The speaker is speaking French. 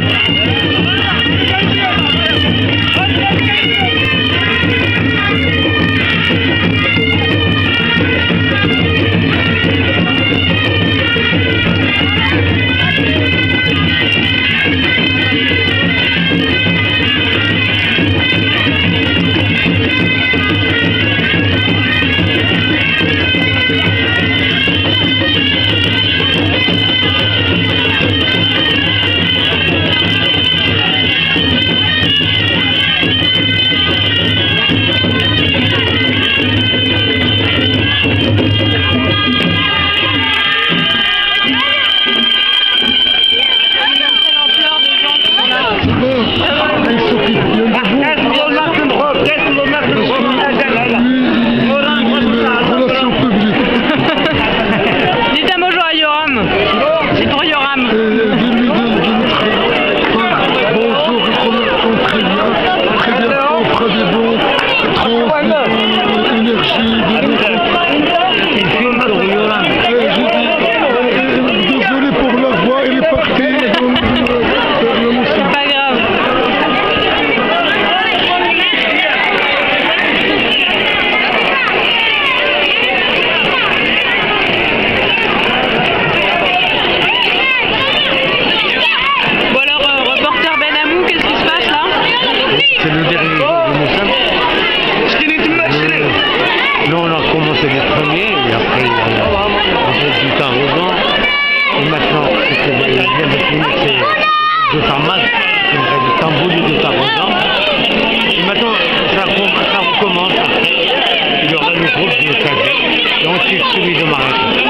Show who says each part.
Speaker 1: Thank you. 欢
Speaker 2: 乐。de sa masse, de sa boule, de
Speaker 3: sa présence. Et maintenant, ça, ça recommence. Il y aura le groupe de Sadio et ensuite celui de Maréchal.